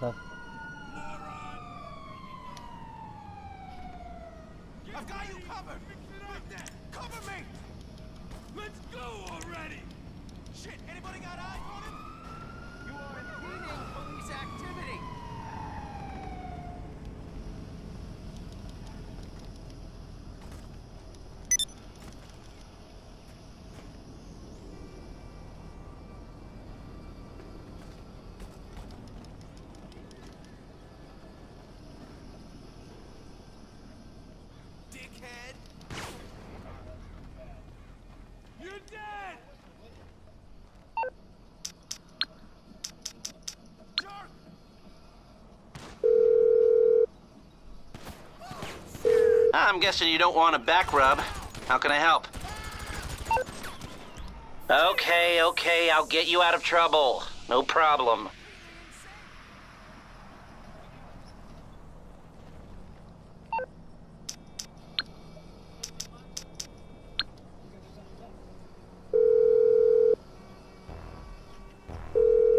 tak. I've got you covered! Right there! Cover me! Let's go already! Shit, anybody got eyes on him? You are impeding police activity. I'm guessing you don't want a back rub. How can I help? Okay, okay, I'll get you out of trouble. No problem.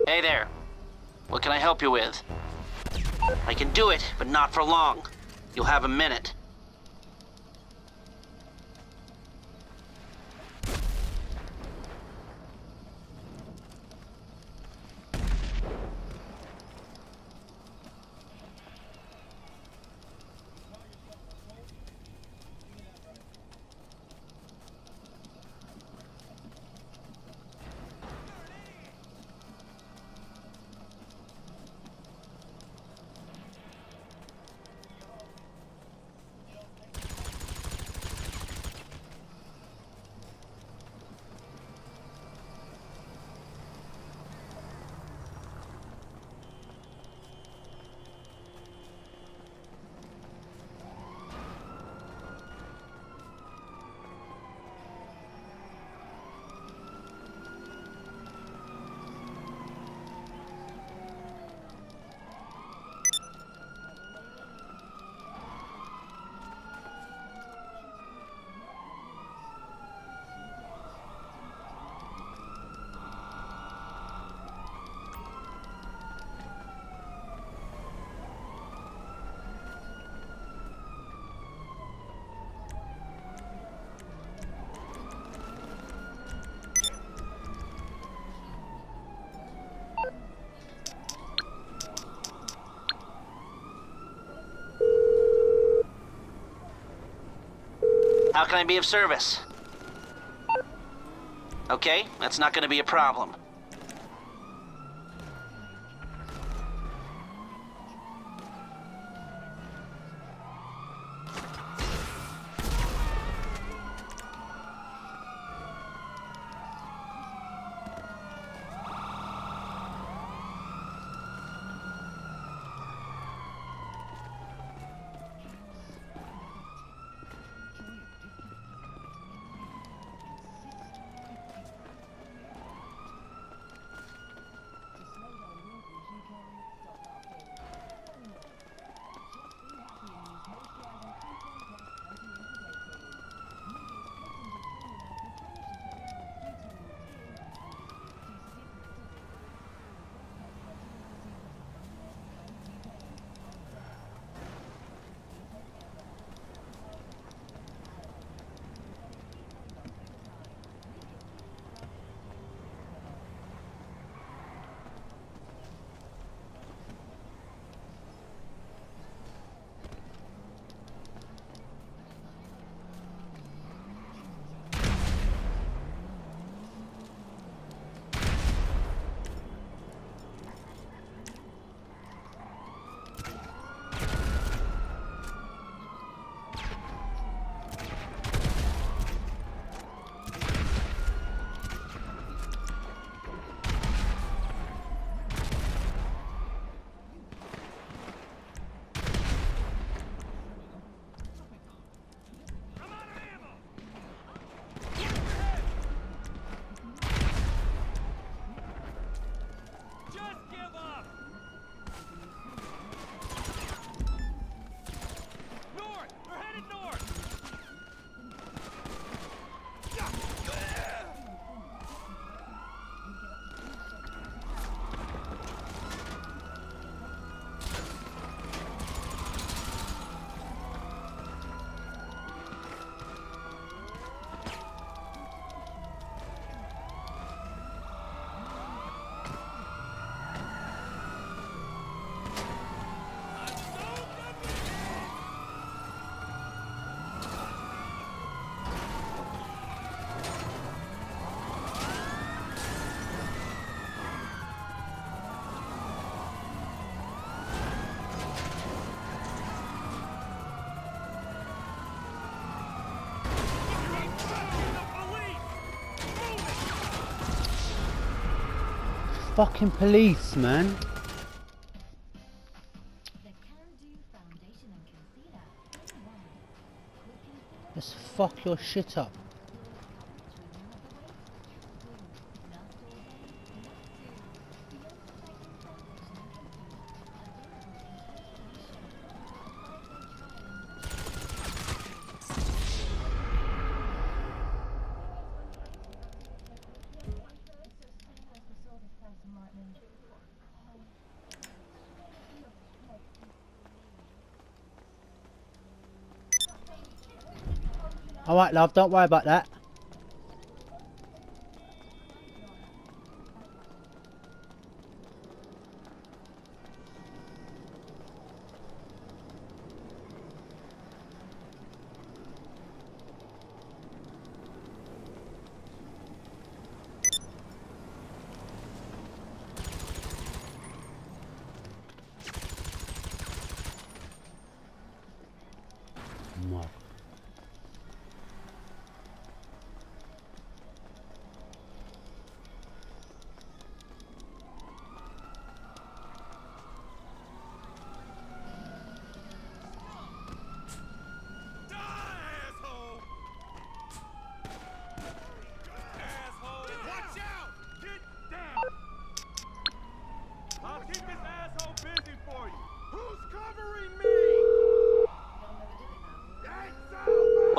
Hey there. What can I help you with? I can do it, but not for long. You'll have a minute. How can I be of service? Okay, that's not going to be a problem. Fucking police, man. Let's fuck your shit up. Alright, love, don't worry about that.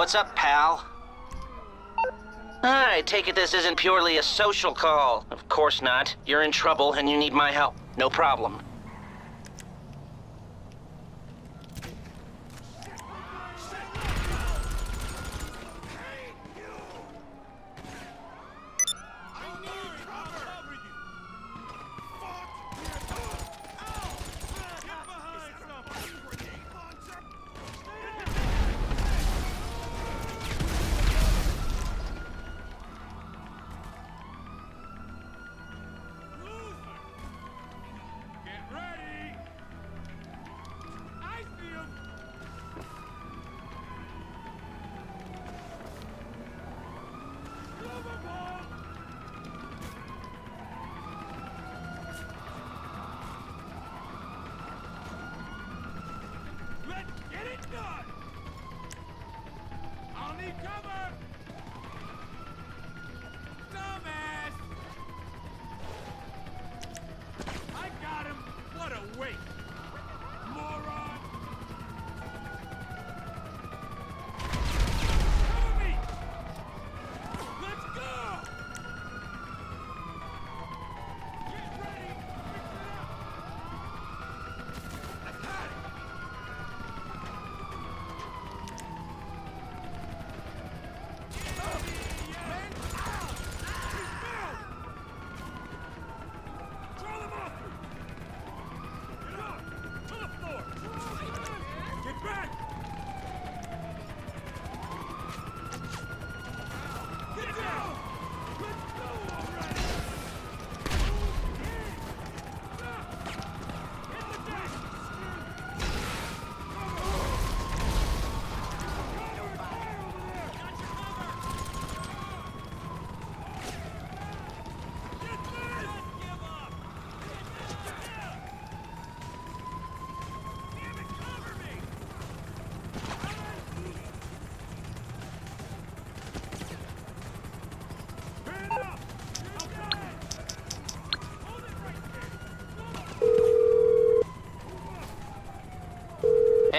What's up, pal? I take it this isn't purely a social call. Of course not. You're in trouble and you need my help. No problem.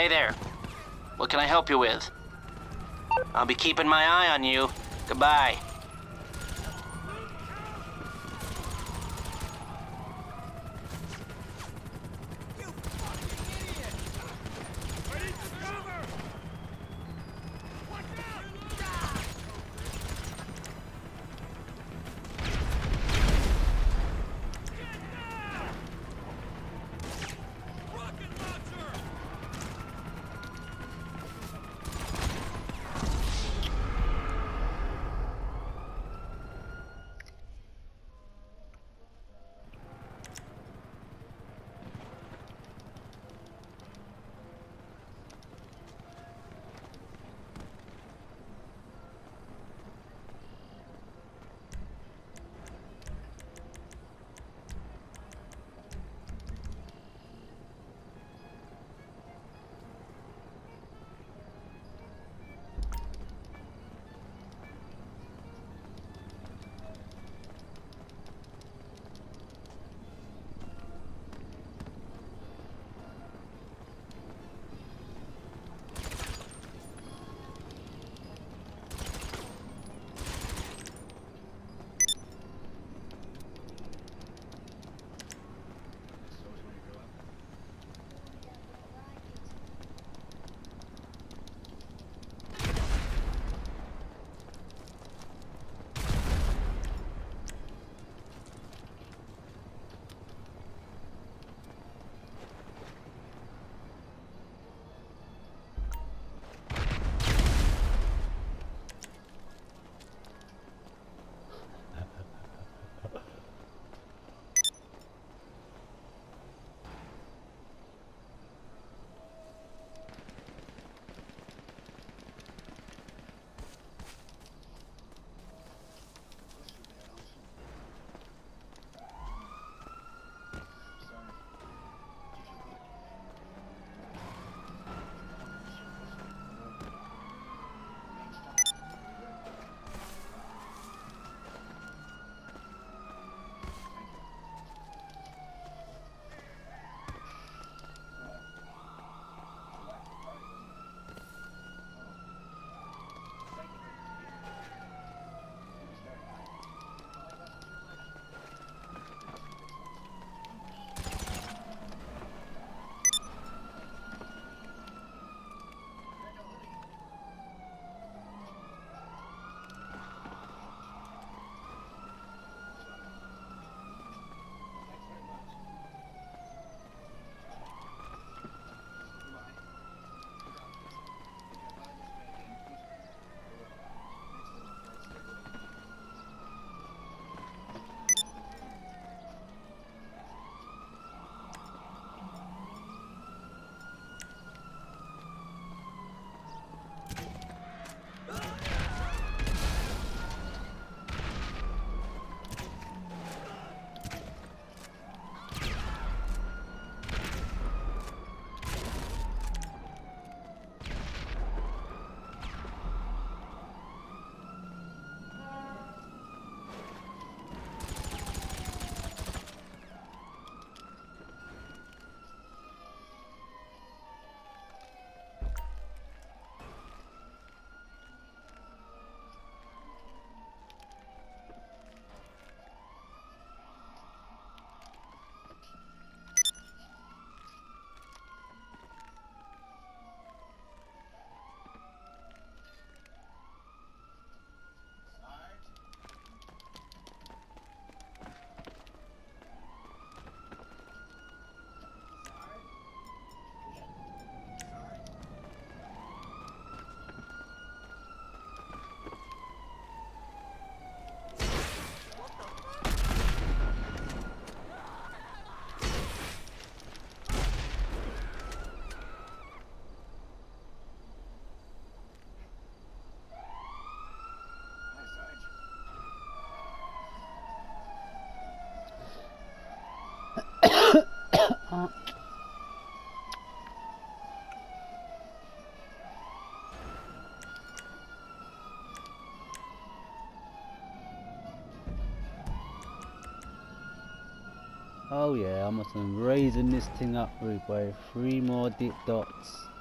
Hey there. What can I help you with? I'll be keeping my eye on you. Goodbye. Oh yeah, I'm raising this thing up, boy. Three more dip dots.